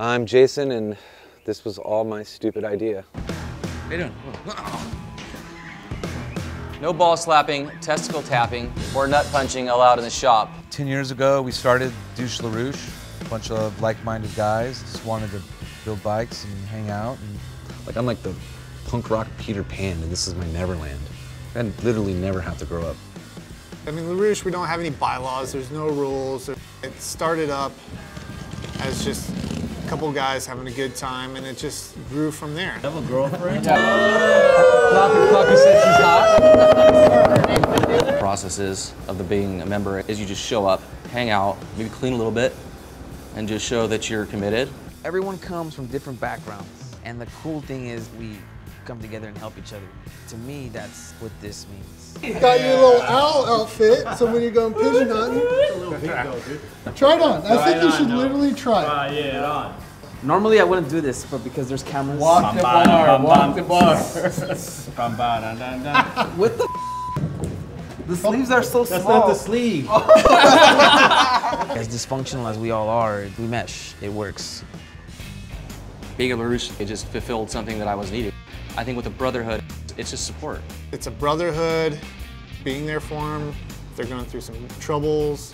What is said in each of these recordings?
I'm Jason, and this was all my stupid idea. How you doing? No ball slapping, testicle tapping, or nut punching allowed in the shop. 10 years ago, we started Douche LaRouche, a bunch of like-minded guys, just wanted to build bikes and hang out. And Like, I'm like the punk rock Peter Pan, and this is my Neverland. I literally never have to grow up. I mean, LaRouche, we don't have any bylaws, there's no rules. It started up as just a couple guys having a good time, and it just grew from there. I Have a girlfriend? Processes of the being a member is you just show up, hang out, maybe clean a little bit, and just show that you're committed. Everyone comes from different backgrounds, and the cool thing is we come together and help each other. To me, that's what this means. Got your little owl outfit, so when you're going pigeon hunting, try it on. I think you should literally try it. Ah, yeah, on. Normally, I wouldn't do this, but because there's cameras. Walk the bar, walk the bar. Bum, ba, dun, dun, dun. With the the sleeves are so That's small. not the sleeve. As dysfunctional as we all are, we mesh. It works. Being a LaRouche, it just fulfilled something that I was needing. I think with a brotherhood, it's just support. It's a brotherhood, being there for them. If they're going through some troubles,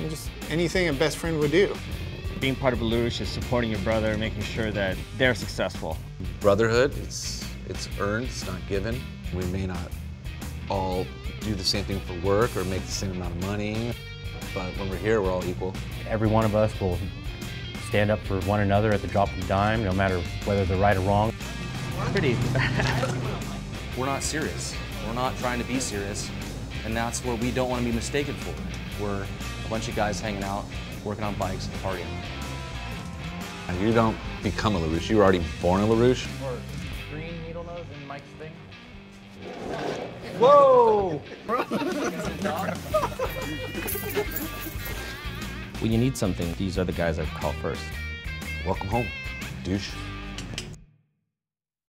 and just anything a best friend would do. Being part of LaRouche is supporting your brother, making sure that they're successful. Brotherhood, it's, it's earned, it's not given. We may not all do the same thing for work or make the same amount of money, but when we're here, we're all equal. Every one of us will stand up for one another at the drop of a dime, no matter whether they're right or wrong. Pretty. We're not serious. We're not trying to be serious. And that's what we don't want to be mistaken for. We're a bunch of guys hanging out, working on bikes, and partying. And You don't become a LaRouche, you were already born a LaRouche. Green needle nose in Mike's thing. When you need something, these are the guys I call first. Welcome home, douche.